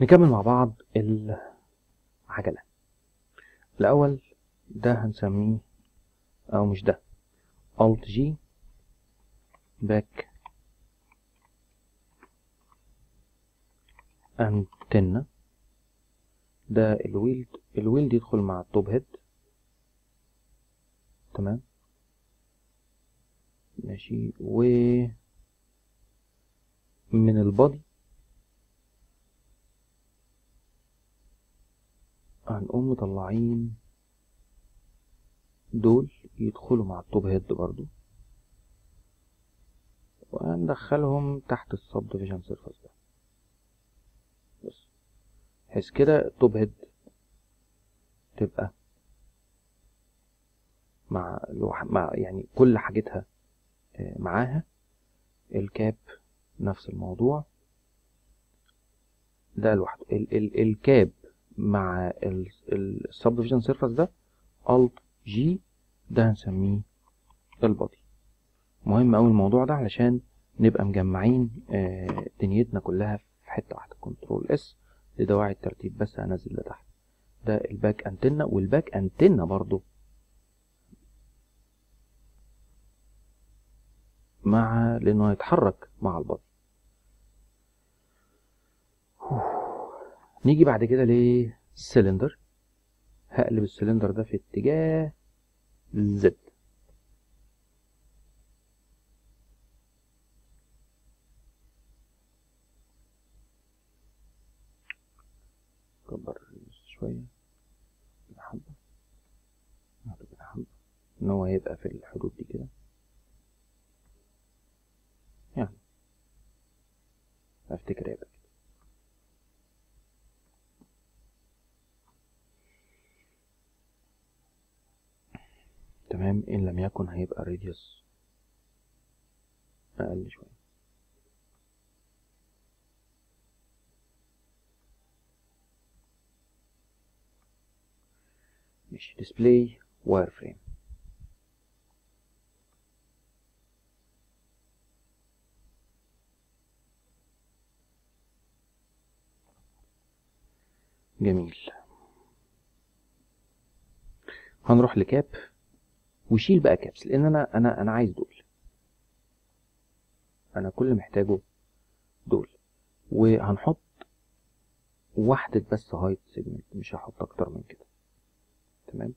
نكمل مع بعض العجلة. الأول ده هنسميه أو مش ده Alt G باك انتنا ده الويلد الويلد يدخل مع التوب هيد تمام؟ ماشي. و من ال body هنقوم مطلعين دول يدخلوا مع ال top head برضو. وهندخلهم تحت ال subdivision surface ده. بس. بحيث كده ال top head تبقى مع الوح... مع يعني كل حاجتها معاها. ال cap نفس الموضوع. ده لوحده. ال ال ال cap مع ال subdivision surface ده Alt G ده هنسميه ال body مهم أوي الموضوع ده علشان نبقى مجمعين دنيتنا كلها في حتة واحدة control S لدواعي الترتيب. بس هنزل ده تحت ده ال back antenna وال back antenna برضو. مع لأنه هيتحرك مع ال body نيجي بعد كده للسلندر هقلب السلندر ده في اتجاه Z كبر شوية. حبة حبة إن هو هيبقى في الحدود دي كده. يعني. افتكر هيبقى تمام إن لم يكن هيبقى راديوس أقل شوية. ماشي display wireframe جميل. هنروح ل cap وشيل بقى caps لأن أنا أنا أنا عايز دول. أنا كل محتاجه دول. وهنحط واحدة بس height segment مش هحط أكتر من كده. تمام؟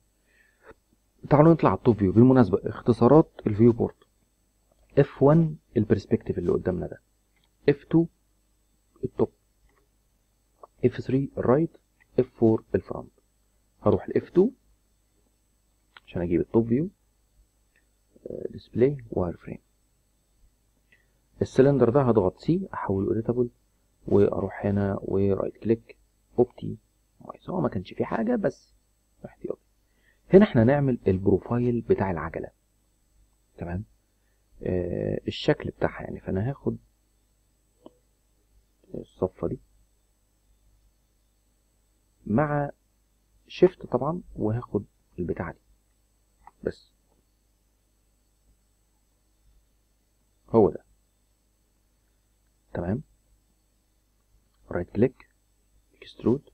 تعالوا نطلع على ال top view. بالمناسبة اختصارات ال viewport F1 ال perspective اللي قدامنا ده. F2 ال top F3 ال right F4 ال front هروح ل F2 عشان أجيب ال top view display wireframe السلندر ده هضغط C أحوله editable وأروح هنا و right click optimize هو ما كانش فيه حاجة بس احتياطي هنا إحنا نعمل ال profile بتاع العجلة. تمام؟ آه الشكل بتاعها يعني. فأنا هاخد الصفة دي مع shift طبعا وهاخد البتاعة دي. بس. هو ده. تمام؟ right click extrude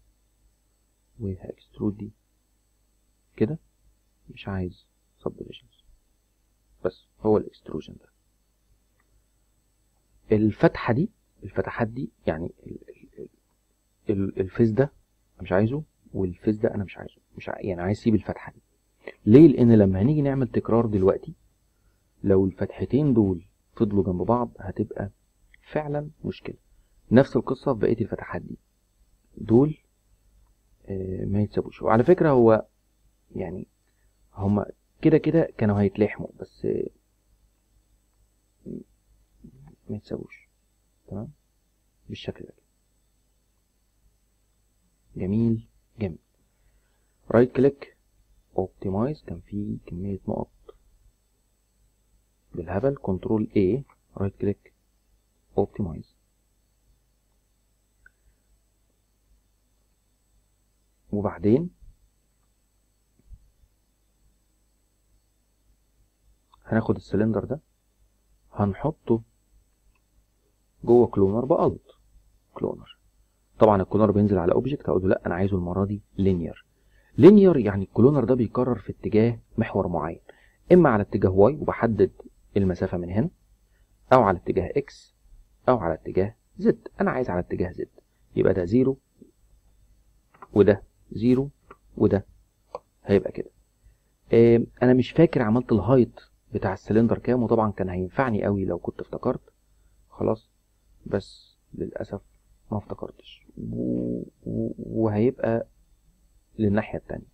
وه extrude دي كده. مش عايز subdivisions. بس هو ال extrusion ده. الفتحة دي الفتحات دي يعني ال face ده مش عايزه والفيز ده أنا مش عايزه. مش ع... يعني عايز أسيب الفتحة دي. ليه؟ لأن لما هنيجي نعمل تكرار دلوقتي لو الفتحتين دول فضلوا جنب بعض هتبقى فعلا مشكلة. نفس القصة في بقية الفتحات دي. دول آه ما يتسابوش. وعلى فكرة هو يعني هما كده كده كانوا هيتلحموا بس آه ما يتسابوش. تمام؟ بالشكل ده. جميل جميل. right click optimize كان في كمية نقط. بالهبل control A right click optimize وبعدين هناخد السلندر ده هنحطه جوه cloner ب Alt cloner طبعا ال cloner بينزل على object أقول له لا أنا عايزه المرة دي linear linear يعني ال cloner ده بيكرر في اتجاه محور معين إما على اتجاه Y وبحدد المسافة من هنا أو على اتجاه X أو على اتجاه Z أنا عايز على اتجاه Z يبقى ده zero وده zero وده هيبقى كده. أنا مش فاكر عملت ال height بتاع السلندر كام وطبعا كان هينفعني قوي لو كنت افتكرت. خلاص. بس للأسف ما افتكرتش. وهيبقى للناحية التانية.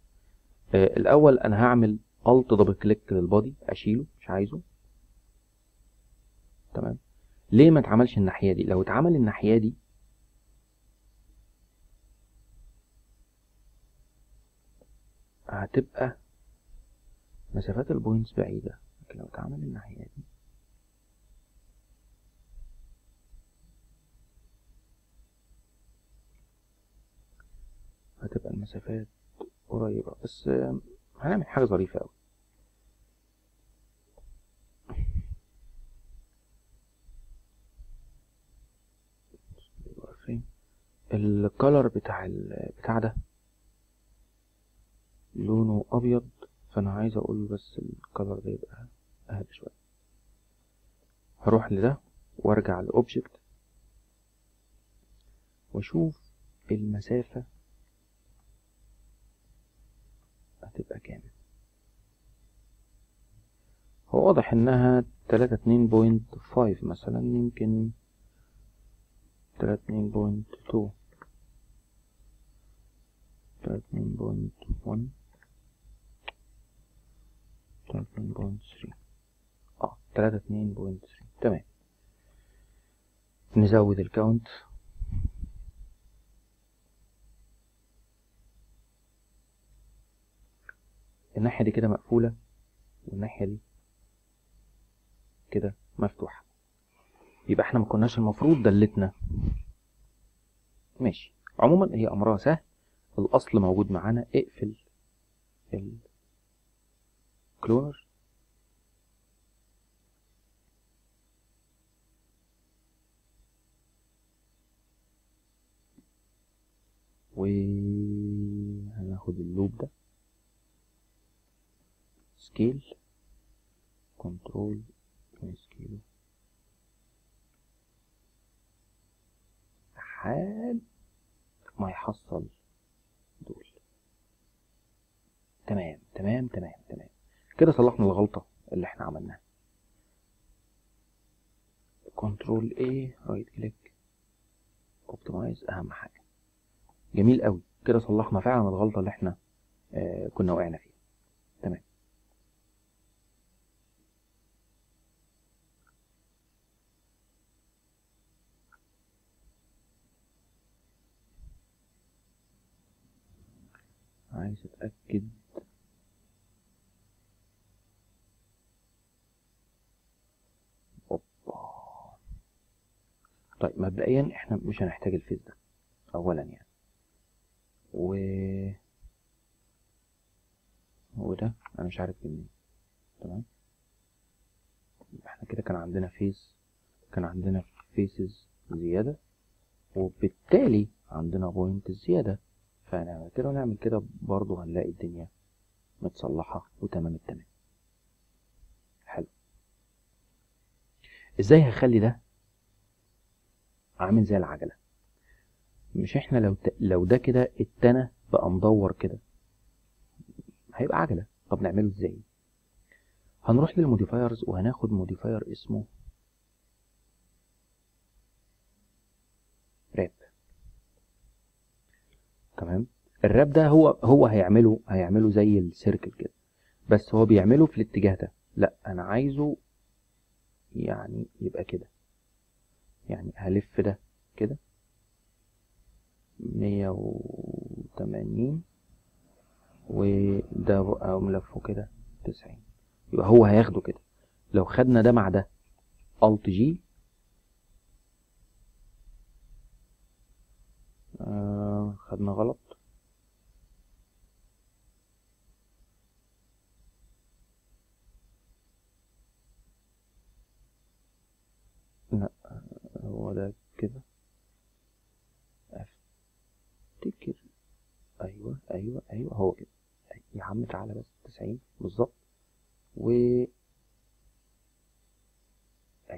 آه، الأول أنا هعمل Alt double click لل body أشيله مش عايزه. تمام. ليه ما اتعملش الناحية دي؟ لو اتعمل الناحية دي هتبقى مسافات البوينتس بعيدة. لكن لو اتعمل الناحية دي هتبقى المسافات قريبة. بس هنعمل حاجة ظريفة أوي ال color بتاع بتاع ده لونه أبيض فأنا عايز أقول بس ال color ده يبقى اهدى شوية. هروح لده وأرجع ل object وأشوف المسافة هتبقى كام. هو واضح إنها تلاتة اتنين point five مثلا يمكن اتنين point two تلاتة اتنين point one تلاتة اتنين point three آه تلاتة اتنين point تمام نزود ال count الناحية دي كده مقفولة والناحية دي كده مفتوحة يبقى إحنا ما كناش المفروض دلتنا. ماشي. عموما هي أمرها سهل. الأصل موجود معانا. اقفل الكلونر وهناخد اللوب ده. scale control scale لحد ما يحصل دول. تمام تمام تمام تمام. كده صلحنا الغلطة اللي إحنا عملناها. control A right click optimize أهم حاجة. جميل قوي كده صلحنا فعلا الغلطة اللي إحنا آه كنا وقعنا فيها تمام عايز أتأكد. طيب مبدئيا إحنا مش هنحتاج الفيز ده اولا يعني. و وده أنا مش عارف منين. تمام؟ إحنا كده كان عندنا face كان عندنا faces زيادة وبالتالي عندنا point زيادة. فنعمل كده ونعمل كده برضه هنلاقي الدنيا متصلحة وتمام التمام. حلو. إزاي هخلي ده عامل زي العجلة؟ مش إحنا لو ت... لو ده كده اتنى بقى مدور كده هيبقى عجلة. طب نعمله إزاي؟ هنروح لل modifiers وهناخد modifier اسمه تمام؟ ال wrap ده هو هو هيعمله هيعمله زي ال circle كده. بس هو بيعمله في الاتجاه ده. لا أنا عايزه يعني يبقى كده. يعني هلف ده كده. مية وتمانين. وده بقى ملفه كده تسعين. يبقى هو هياخده كده. لو خدنا ده مع ده الت جي خدنا غلط. لا هو ده كده. اف أفتكر. أيوه أيوه أيوه هو كده. يا عم تعالى بس 90 بالظبط. و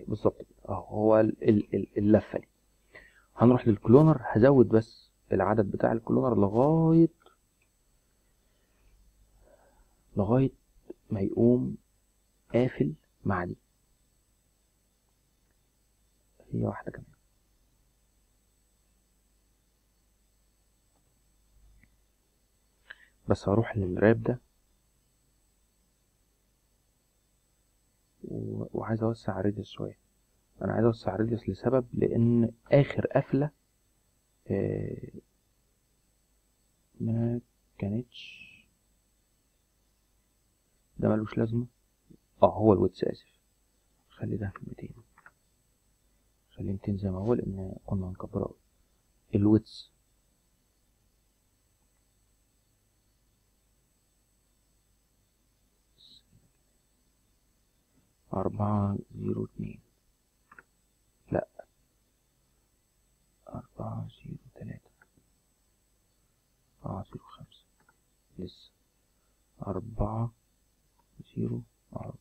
بالظبط كده. أهو هو ال- ال- ال- اللفة دي. هنروح للكلونر. هزود بس العدد بتاع الكلونر لغاية لغاية ما يقوم قافل مع دي هي واحدة كمان. بس هروح للراب ده. وعايز أوسع ال radius شوية. أنا عايز أوسع ال radius لسبب لأن آخر قفلة آه، ما كانتش. ده ملوش لازمة. آه هو ال width آسف. خلي ده 200 خلي 200 زي ما هو لأن كنا هنكبره أوي. ال width أربعة zero اتنين. لأ. أربعة zero أربعة zero خمسة. لسه أربعة zero أر-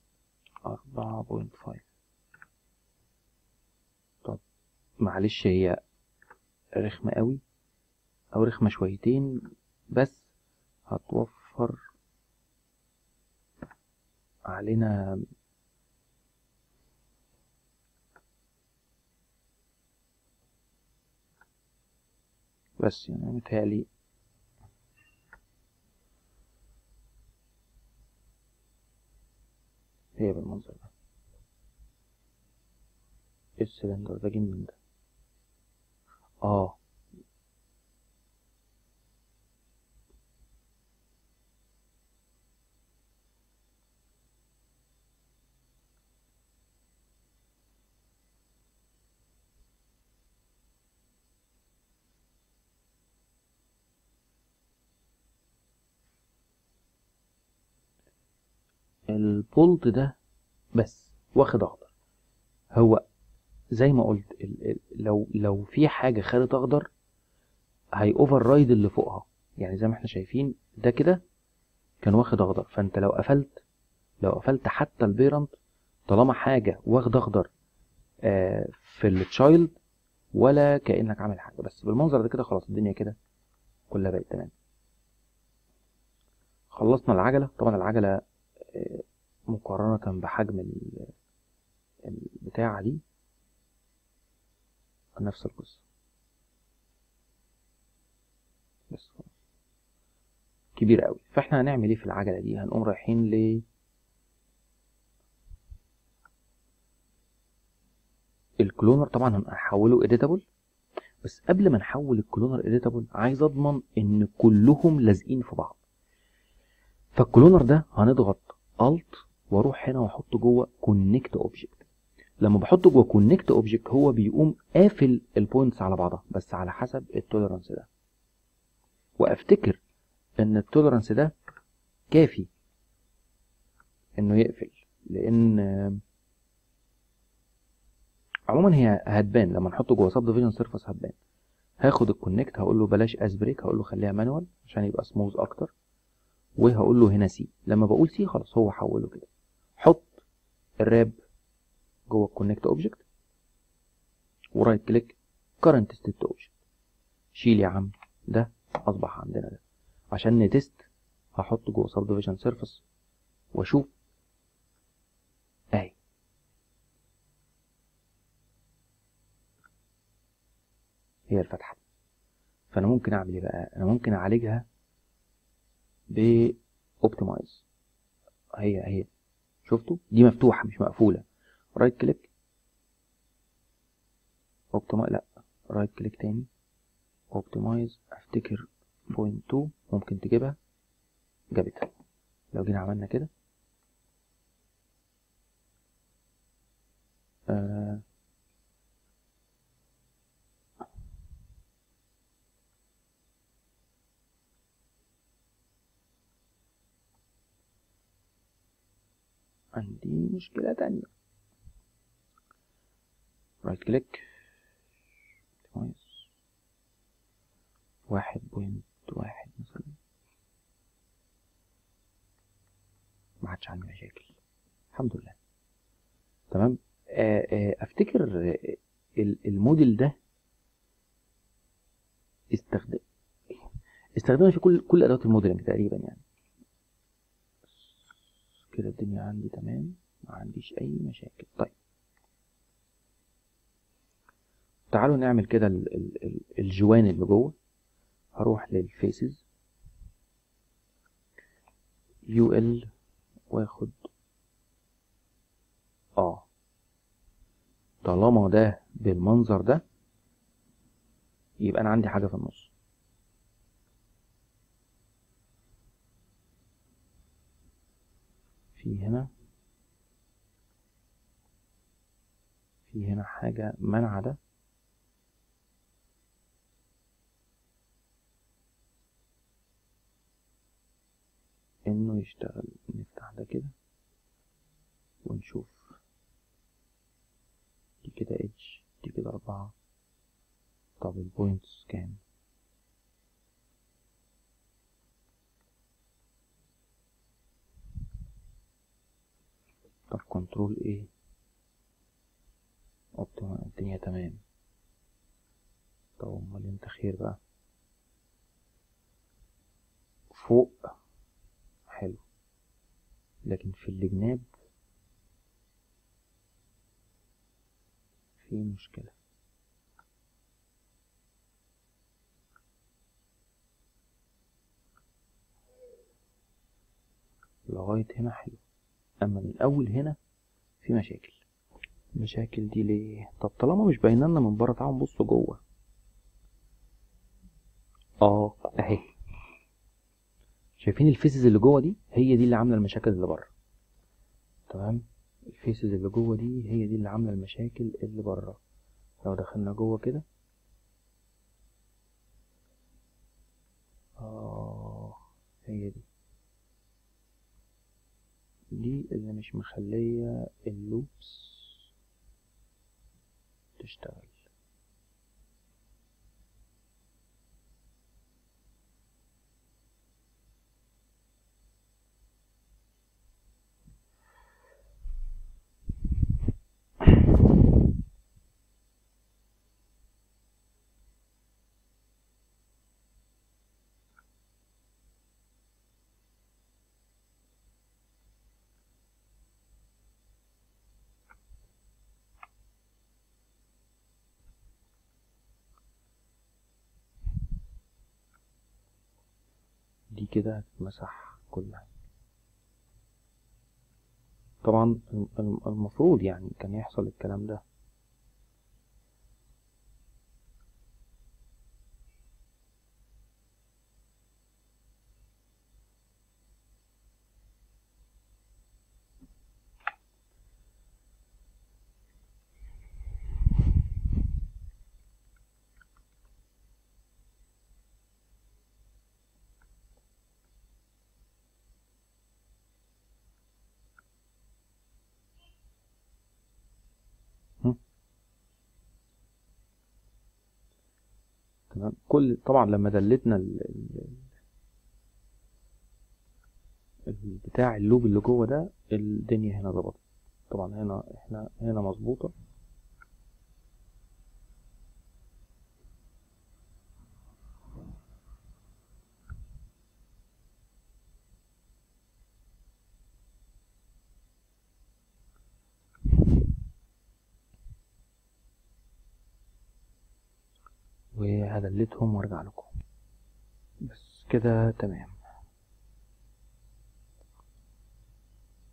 أربعة point five. طب معلش هي رخمة قوي أو رخمة شويتين بس هتوفر علينا بس يعني متهيألي هي بالمنظر ده إيه السلندر ده ال bolt ده بس واخد أخضر. هو زي ما قلت لو لو في حاجة خدت أخضر هي override اللي فوقها. يعني زي ما إحنا شايفين ده كده كان واخد أخضر. فأنت لو قفلت لو قفلت حتى ال parent طالما حاجة واخد أخضر آه، في ال child ولا كأنك عامل حاجة. بس بالمنظر ده كده خلاص الدنيا كده كلها بقت تمام. خلصنا العجلة. طبعا العجلة مقارنة بحجم ال- البتاعة دي نفس القصة. بس. كبير قوي. فاحنا هنعمل إيه في العجلة دي؟ هنقوم رايحين ل ال cloner. طبعا هنحوله editable بس قبل ما نحول ال cloner editable عايز أضمن إن كلهم لازقين في بعض. فال cloner ده هنضغط alt وأروح هنا واحطه جوه connect object لما بحطه جوه connect object هو بيقوم قافل ال points على بعضها بس على حسب ال tolerance ده. وافتكر إن ال tolerance ده كافي إنه يقفل لأن عموما هي هتبان لما نحطه جوه subdivision surface هتبان. هاخد ال connect هقول له بلاش as break هقول له خليها manual عشان يبقى سموز أكتر. وهقول له هنا C. لما بقول C خلاص هو حوله كده. حط ال wrap جوه ال connect object و right click current state object شيل يا عم ده أصبح عندنا ده. عشان ن test هحطه جوه subdivision surface وأشوف. أهي. هي الفتحة. فأنا ممكن أعمل إيه بقى؟ أنا ممكن أعالجها ب optimize هي هي. شفتوا؟ دي مفتوحة مش مقفولة. right click optimize لا. right click تاني. optimize افتكر point 2 ممكن تجيبها. جابتها. لو جينا عملنا كده. آه. عندي مشكلة تانية. right click واحد point واحد مثلا. ما عادش عندي مشاكل. الحمد لله. تمام؟ آه، آه، أفتكر آه، ال- الموديل ده استخدم استخدمنا في كل كل أدوات ال modeling تقريبا يعني. الدنيا عندي تمام ما عنديش أي مشاكل. طيب. تعالوا نعمل كده ال- ال- ال- الجوان اللي جوه. هروح للفيسز. يو إل واخد آه طالما ده بالمنظر ده يبقى أنا عندي حاجة في النص. في هنا في هنا حاجة منع ده. إنه يشتغل نفتح ده كده ونشوف. دي كده H دي كده أربعة. طب ال points كام؟ طب كنترول إيه اوبتيمال الدنيا تمام. طب أمال أنت خير بقى. فوق. حلو. لكن في الجناب في مشكلة. لغاية هنا حلو. أما من أول هنا في مشاكل. المشاكل دي ليه؟ طب طالما مش باينة لنا من بره تعالوا نبص جوه. آه أهي. شايفين ال faces اللي جوه دي؟ هي دي اللي عاملة المشاكل اللي بره. تمام؟ ال faces اللي جوه دي هي دي اللي عاملة المشاكل اللي بره. لو دخلنا جوه كده. آه هي دي. دي اللي مش مخلية اللوبس تشتغل. دي كده هتتمسح كلها. طبعا الم- المفروض يعني كان يحصل الكلام ده. كل طبعا لما دلتنا. ال- بتاع اللوب اللي جوه ده الدنيا هنا ظبطت طبعا هنا إحنا هنا مظبوطة وه delete هم وارجع لكم. بس كده تمام.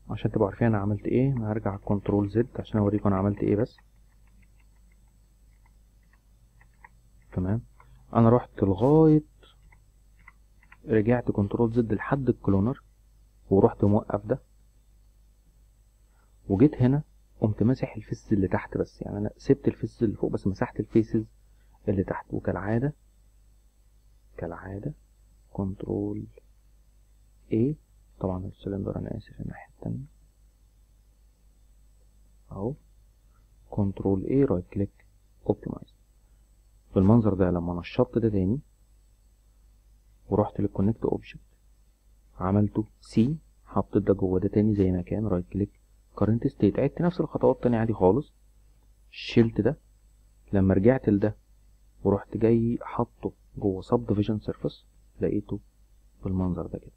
عشان تبقوا عارفين أنا عملت إيه أنا هرجع control Z عشان أوريكم أنا عملت إيه بس. تمام. أنا رحت لغاية رجعت control Z لحد ال cloner ورحت موقف ده. وجيت هنا قمت ماسح ال faces اللي تحت بس يعني أنا سبت ال faces اللي فوق بس مسحت ال faces اللي تحت. وكالعادة كالعادة control A. طبعا السلندر أنا آسف الناحية التانية. أهو. control A right click optimize بالمنظر ده لما نشطت ده تاني ورحت لل connect object عملته C حطيت ده جوه ده تاني زي ما كان right click current state عدت نفس الخطوات تاني عادي خالص. شلت ده. لما رجعت لده ورحت جاي حاطه جوه subdivision surface لقيته بالمنظر ده كده.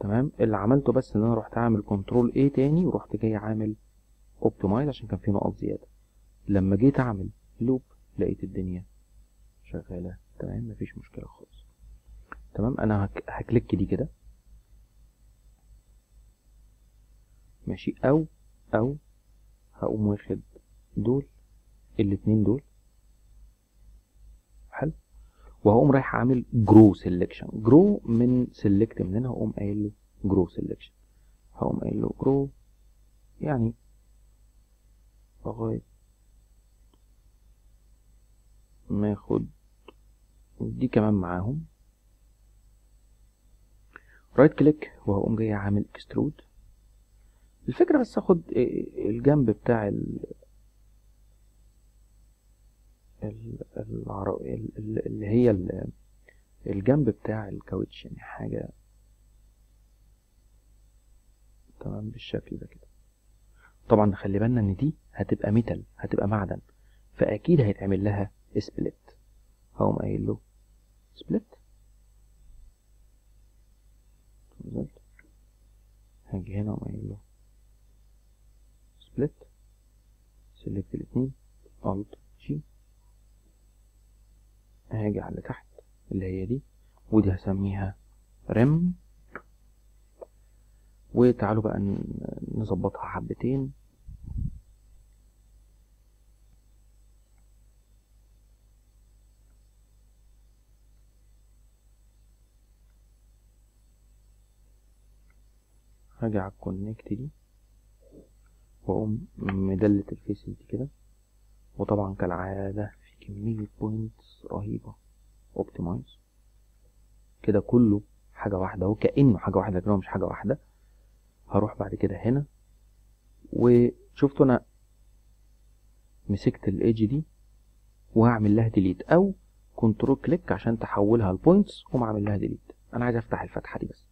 تمام؟ اللي عملته بس إن أنا رحت أعمل control A تاني ورحت جاي عامل optimize عشان كان في نقط زيادة. لما جيت أعمل loop لقيت الدنيا شغالة. تمام؟ مفيش مشكلة خالص. تمام؟ أنا هك... ه click دي كده. ماشي؟ أو أو هقوم واخد دول الاتنين دول وهقوم رايح عامل grow selection grow من select من هنا هقوم قايل له grow selection هقوم قايل له grow يعني لغاية ما اخد دي كمان معاهم. right click وهقوم جاي عامل extrude الفكرة بس اخد الجنب بتاع ال. اللي هي الجنب بتاع الكاوتش يعني حاجة تمام بالشكل ده كده. طبعا نخلي بالنا إن دي هتبقى metal هتبقى معدن فأكيد هيتعمل لها split هقوم قايل له split هاجي هنا أقوم قايل له split select الاتنين. Alt هاجي على تحت اللي هي دي ودي هسميها rim وتعالوا بقى نظبطها حبتين. هاجي على ال connect دي وأقوم م delete ال faces دي كده. وطبعا كالعادة في كمية points رهيبة. optimize كده كله حاجة واحدة. اهو كأنه حاجة واحدة لكن هو مش حاجة واحدة. هروح بعد كده هنا. وشفتوا أنا مسكت ال edge دي وهعمل لها delete أو control click عشان تحولها ل points وما اعمل لها delete أنا عايز أفتح الفتحة دي بس.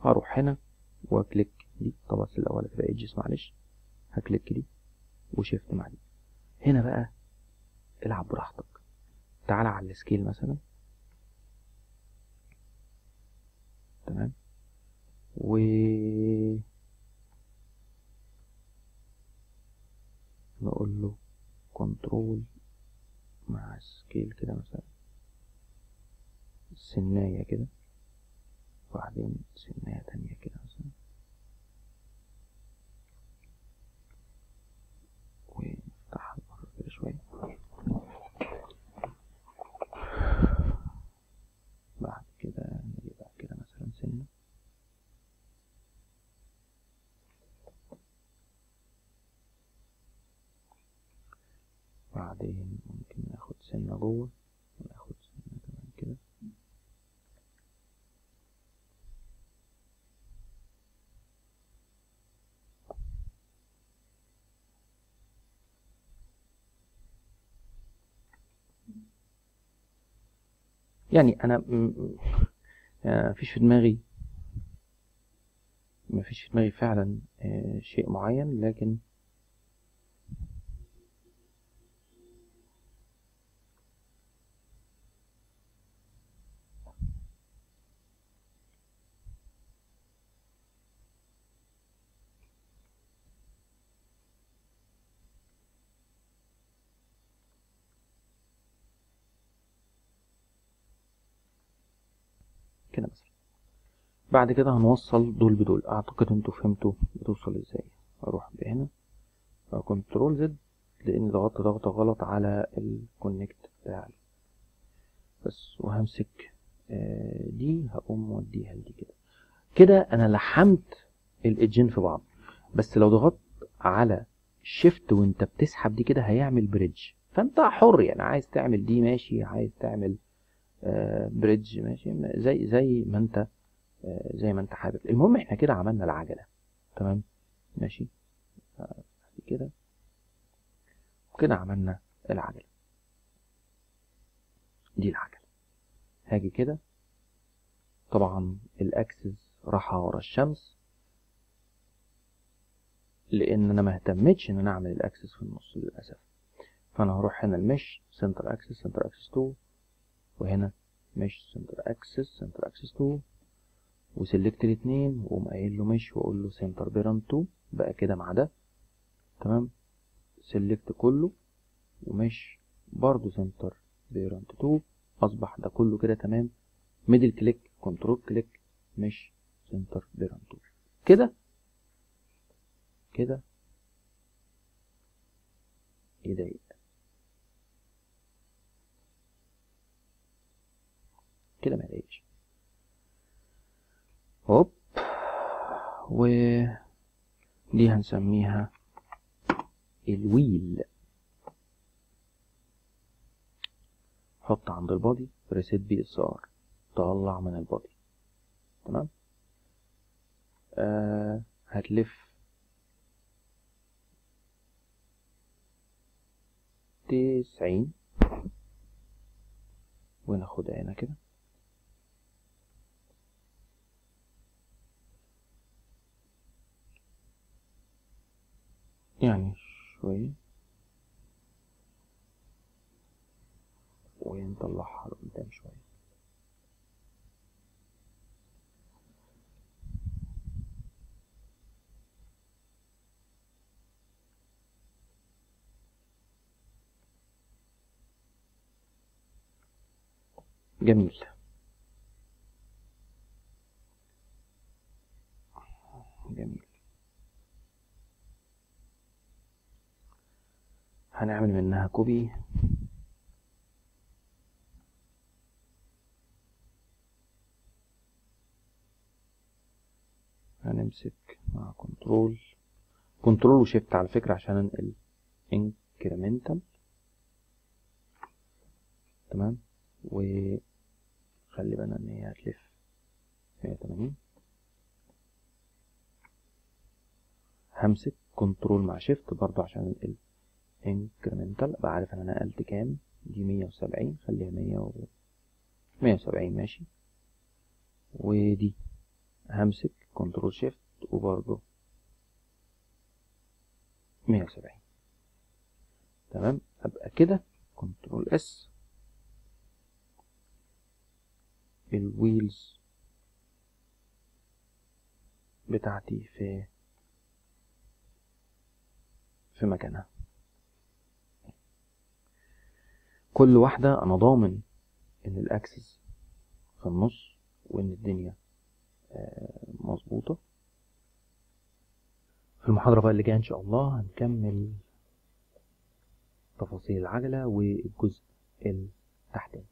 هروح هنا وا click دي. طبعا الأول هتبقى edges معلش. ه click دي. و shift مع دي. هنا بقى العب براحتك. تعالى على ال scale مثلا. تمام. و نقول له control مع scale كده مثلا. سناية كده. وبعدين سناية تانية كده مثلا ونفتحها بره كده شوية بعد كده نجيبها كده مثلا سنة بعدين ممكن سنة جوه وناخد سنة كمان كده. يعني أنا مفيش في دماغي مفيش في دماغي فعلا شيء معين لكن كده مثلا بعد كده هنوصل دول بدول. أعتقد أنتوا فهمتوا بتوصل إزاي. أروح بهنا. control Z لأن ضغطت ضغطة غلط على ال connect بتاعي. بس وهمسك. دي هقوم موديها لدي كده. كده أنا لحمت الايدجين في بعض. بس لو ضغطت على shift وأنت بتسحب دي كده هيعمل bridge فأنت حر يعني. عايز تعمل دي ماشي عايز تعمل bridge ماشي. زي زي ما أنت زي ما انت حابب. المهم إحنا كده عملنا العجلة. تمام؟ ماشي؟ كده. كده عملنا العجلة. دي العجلة. هاجي كده. طبعا ال axis راح ورا الشمس. لأن أنا ما اهتمتش إن أنا أعمل ال axis في النص للأسف. فأنا هروح هنا ال mesh center axis center axis to وهنا mesh center axis center axis to و select الاثنين وأقوم قايل له mesh وأقول له center parent to بقى كده مع ده. تمام؟ select كله و mesh برضو center parent to أصبح ده كله كده تمام. middle click control click mesh center parent to كده؟ كده؟ يضايق كده ما يضايقش. هوب. و دي هنسميها ال wheel؟ حط عند ال body reset PSR طلع من ال body. تمام؟ آه هتلف. تسعين. وناخدها هنا كده. يعني شوية ونطلعها لقدام شوية جميل. هنعمل منها copy. هنمسك مع control control و shift على فكرة عشان انقل incremental تمام؟ وخلي بالنا ان هي هتلف 180 همسك control مع shift برضو عشان انقل incremental أبقى عارف ان أنا نقلت كام. دي 170 خليها 100 و 170 ماشي. ودي همسك control shift وبرضو 170 تمام؟ أبقى كده control S ال wheels بتاعتي في في مكانها. كل واحدة أنا ضامن إن الأكسس في النص وإن الدنيا مظبوطة. في المحاضرة بقى اللي جاية إن شاء الله هنكمل تفاصيل العجلة والجزء التحتاني